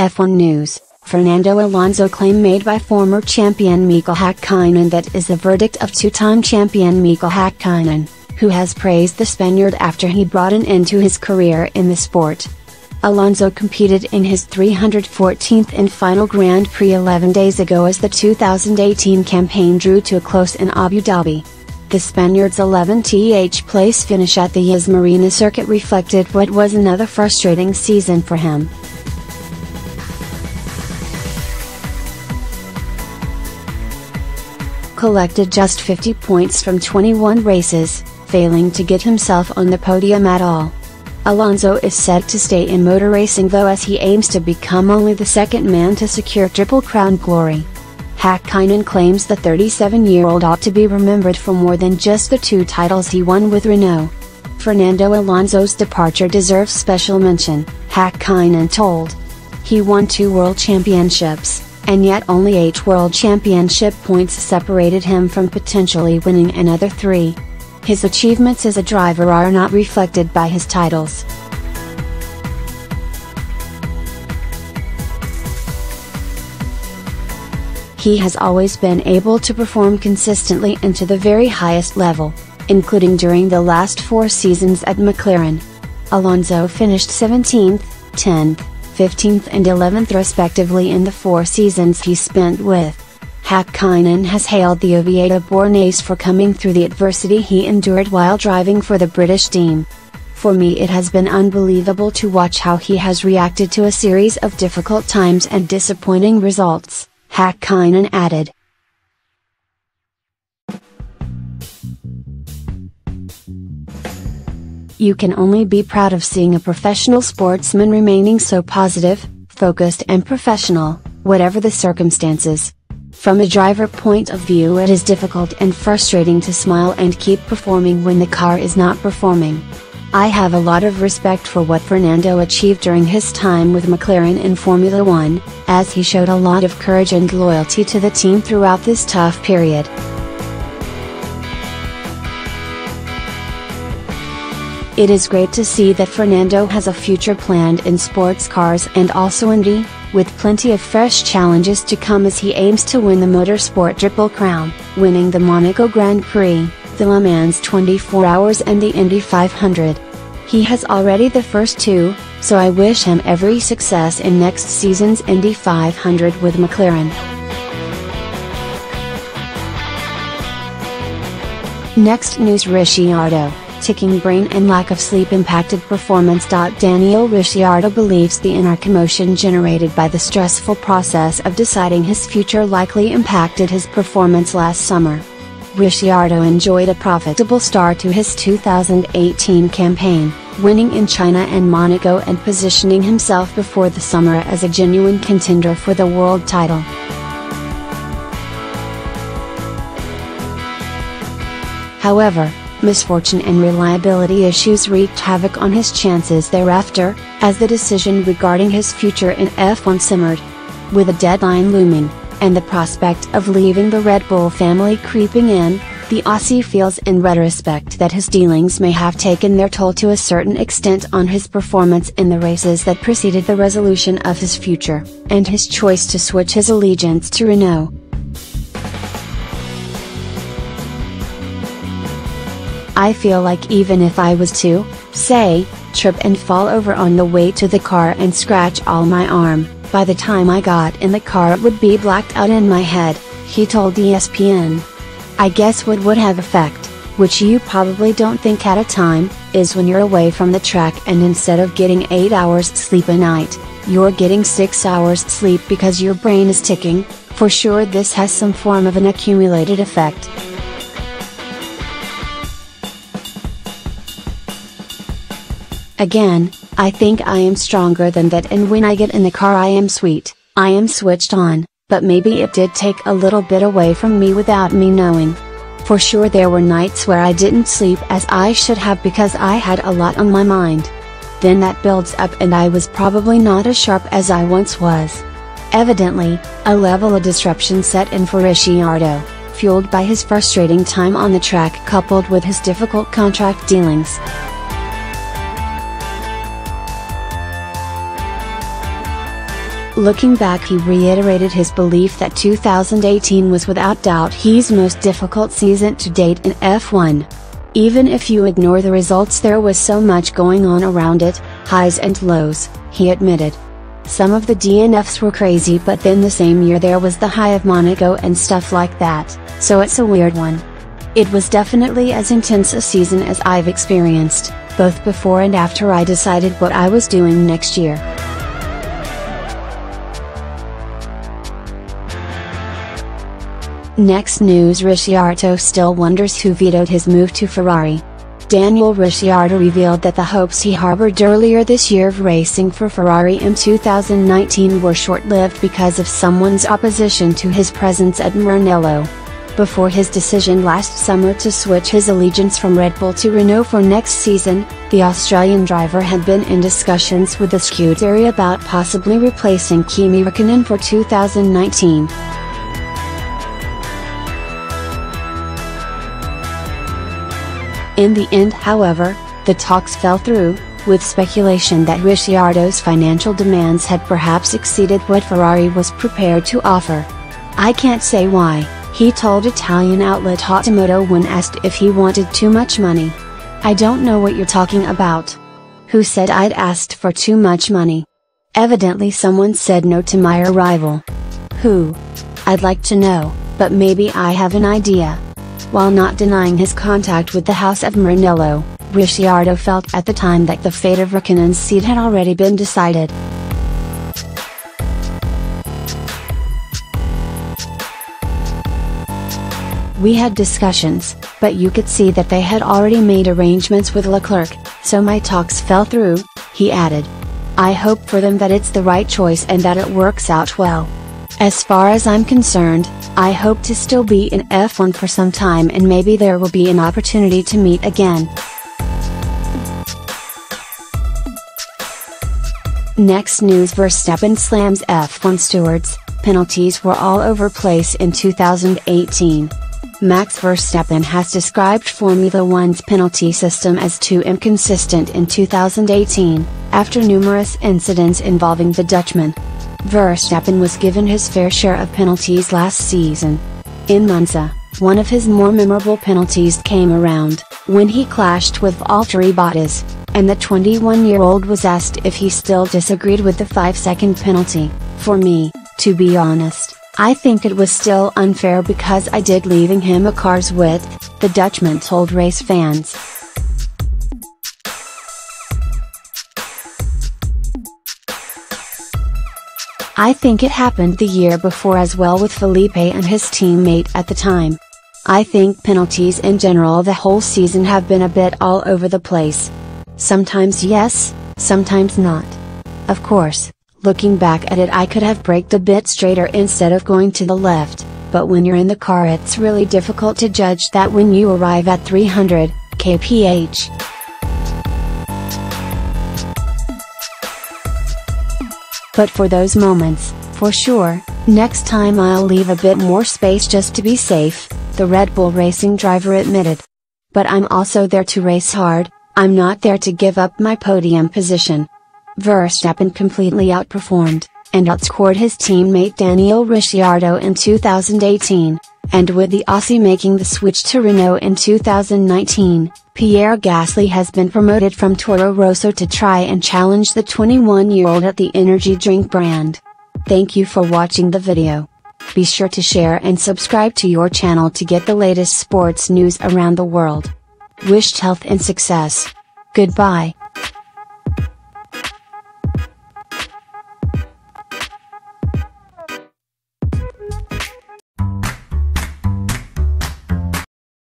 F1 News Fernando Alonso claim made by former champion Mika Hakkinen that is the verdict of two-time champion Mika Hakkinen, who has praised the Spaniard after he brought an end to his career in the sport. Alonso competed in his 314th and final Grand Prix 11 days ago as the 2018 campaign drew to a close in Abu Dhabi. The Spaniard's 11th place finish at the Yas Marina circuit reflected what was another frustrating season for him. Collected just 50 points from 21 races, failing to get himself on the podium at all. Alonso is said to stay in motor racing though as he aims to become only the second man to secure Triple Crown glory. Hakkinen claims the 37-year-old ought to be remembered for more than just the two titles he won with Renault. Fernando Alonso's departure deserves special mention, Hakkinen told. He won two world championships, and yet only eight world championship points separated him from potentially winning another three. His achievements as a driver are not reflected by his titles. He has always been able to perform consistently and to the very highest level, including during the last four seasons at McLaren. Alonso finished 17th, 10th, 15th and 11th respectively in the four seasons he spent with. Hakkinen has hailed the Oviedo Bornese for coming through the adversity he endured while driving for the British team. For me it has been unbelievable to watch how he has reacted to a series of difficult times and disappointing results. Hakkinen added. You can only be proud of seeing a professional sportsman remaining so positive, focused and professional, whatever the circumstances. From a driver point of view it is difficult and frustrating to smile and keep performing when the car is not performing. I have a lot of respect for what Fernando achieved during his time with McLaren in Formula One, as he showed a lot of courage and loyalty to the team throughout this tough period. It is great to see that Fernando has a future planned in sports cars and also Indy, with plenty of fresh challenges to come as he aims to win the Motorsport Triple Crown, winning the Monaco Grand Prix, the Le Mans 24 Hours and the Indy 500. He has already the first two, so I wish him every success in next season's Indy 500 with McLaren. Next news Ricciardo, ticking brain and lack of sleep impacted performance. Daniel Ricciardo believes the inner commotion generated by the stressful process of deciding his future likely impacted his performance last summer. Ricciardo enjoyed a profitable start to his 2018 campaign, winning in China and Monaco and positioning himself before the summer as a genuine contender for the world title. However, misfortune and reliability issues wreaked havoc on his chances thereafter, as the decision regarding his future in F1 simmered. With a deadline looming, and the prospect of leaving the Red Bull family creeping in, the Aussie feels in retrospect that his dealings may have taken their toll to a certain extent on his performance in the races that preceded the resolution of his future, and his choice to switch his allegiance to Renault. I feel like even if I was to, say, trip and fall over on the way to the car and scratch all my arm, by the time I got in the car it would be blacked out in my head, he told ESPN. I guess what would have effect, which you probably don't think at a time, is when you're away from the track and instead of getting 8 hours sleep a night, you're getting 6 hours sleep because your brain is ticking, for sure this has some form of an accumulated effect. Again, I think I am stronger than that and when I get in the car I am sweet, I am switched on, but maybe it did take a little bit away from me without me knowing. For sure there were nights where I didn't sleep as I should have because I had a lot on my mind. Then that builds up and I was probably not as sharp as I once was. Evidently, a level of disruption set in for Ricciardo, fueled by his frustrating time on the track coupled with his difficult contract dealings. Looking back he reiterated his belief that 2018 was without doubt his most difficult season to date in F1. Even if you ignore the results there was so much going on around it, highs and lows, he admitted. Some of the DNFs were crazy but then the same year there was the high of Monaco and stuff like that, so it's a weird one. It was definitely as intense a season as I've experienced, both before and after I decided what I was doing next year. Next news Ricciardo still wonders who vetoed his move to Ferrari. Daniel Ricciardo revealed that the hopes he harbored earlier this year of racing for Ferrari in 2019 were short-lived because of someone's opposition to his presence at Maranello. Before his decision last summer to switch his allegiance from Red Bull to Renault for next season, the Australian driver had been in discussions with the Scuderia about possibly replacing Kimi Raikkonen for 2019. In the end however, the talks fell through, with speculation that Ricciardo's financial demands had perhaps exceeded what Ferrari was prepared to offer. I can't say why, he told Italian outlet Hottomoto when asked if he wanted too much money. I don't know what you're talking about. Who said I'd asked for too much money? Evidently someone said no to my arrival. Who? I'd like to know, but maybe I have an idea. While not denying his contact with the House of Maranello, Ricciardo felt at the time that the fate of Raikkonen's seat had already been decided. We had discussions, but you could see that they had already made arrangements with Leclerc, so my talks fell through, he added. I hope for them that it's the right choice and that it works out well. As far as I'm concerned, I hope to still be in F1 for some time and maybe there will be an opportunity to meet again. Next news Verstappen slams F1 stewards, penalties were all over place in 2018. Max Verstappen has described Formula One's penalty system as too inconsistent in 2018, after numerous incidents involving the Dutchman. Verstappen was given his fair share of penalties last season. In Monza, one of his more memorable penalties came around, when he clashed with Valtteri Bottas, and the 21-year-old was asked if he still disagreed with the 5-second penalty. For me, to be honest, I think it was still unfair because I did leaving him a car's width, the Dutchman told RaceFans. I think it happened the year before as well with Felipe and his teammate at the time. I think penalties in general the whole season have been a bit all over the place. Sometimes yes, sometimes not. Of course, looking back at it I could have braked a bit straighter instead of going to the left, but when you're in the car it's really difficult to judge that when you arrive at 300 kph. But for those moments, for sure, next time I'll leave a bit more space just to be safe, the Red Bull racing driver admitted. But I'm also there to race hard, I'm not there to give up my podium position. Verstappen completely outperformed, and outscored his teammate Daniel Ricciardo in 2018, and with the Aussie making the switch to Renault in 2019, Pierre Gasly has been promoted from Toro Rosso to try and challenge the 21-year-old at the energy drink brand. Thank you for watching the video. Be sure to share and subscribe to your channel to get the latest sports news around the world. Wished health and success. Goodbye.